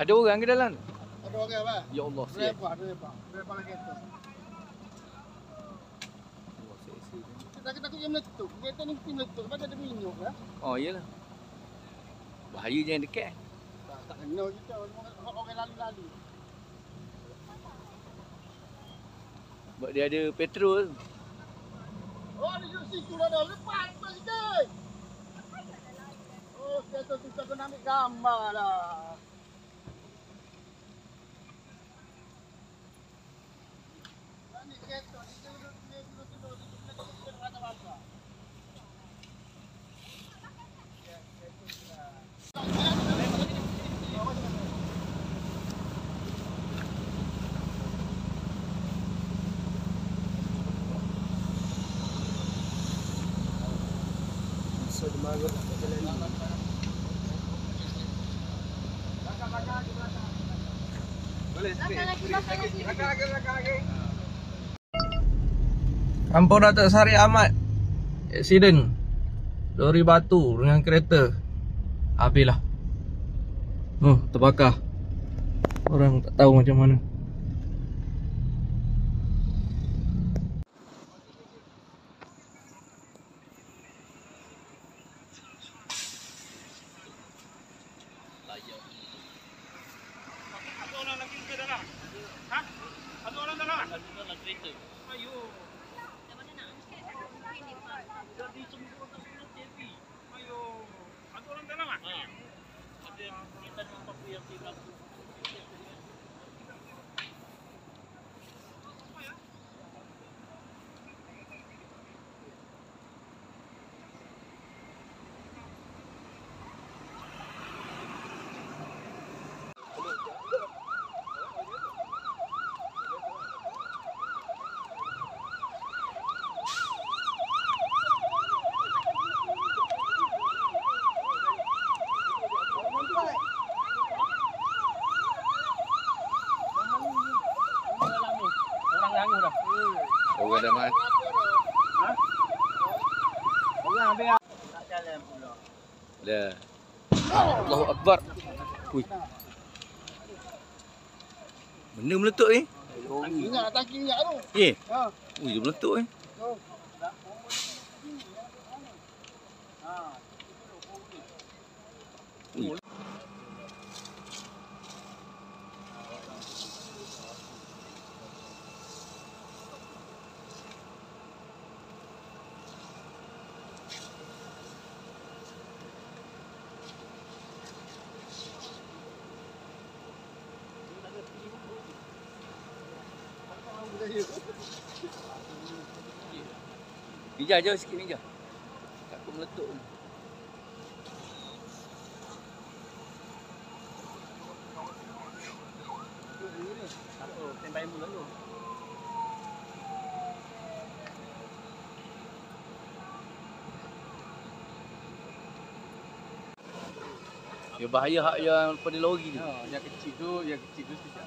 Ada orang ke dalam? Ada orang apa? Ya Allah, siap. Berapa? Berapa? Berapa lagi? Kita kita tu yang meletup. Kereta ni mesti meletup. Sebab dia ada minyak lah. Oh, iyalah. Bahaya jangan dekat. Tak, tak kena kita. Orang lalu-lalu. Sebab dia ada petrol. Oh, dia duduk situ dah dah. Lepas, lepas sikit. Oh, kereta tu tak kena ambil gambar lah. Ni kereta ni dia duduk dia duduk duduk duduk duduk duduk rata-rata. Kampung Datuk Sari Ahmad Aksiden Lori batu dengan kereta. Habislah Oh terbakar. Orang tak tahu macam mana Orang dah mati. Orang habis Dah. Allahu Akbar. Ui. Benda meletup ni. Tangki minyak, tangki minyak tu. Eh, Ha. ui dia meletup ni. Tu. Ui. Bija je sikit ni je. Takut meletup ni. Ya bahaya hak yang pada lori ni. Ha, yang kecil tu, yang kecil tu sekejap.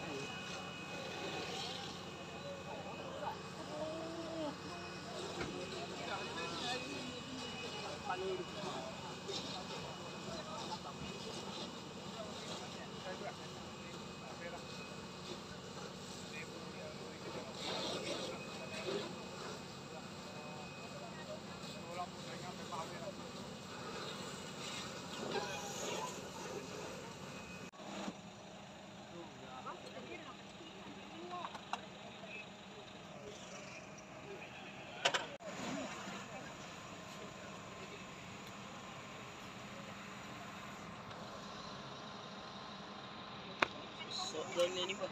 对，没错。